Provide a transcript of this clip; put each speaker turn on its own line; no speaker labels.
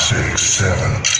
Six, seven.